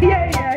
yeah, yeah.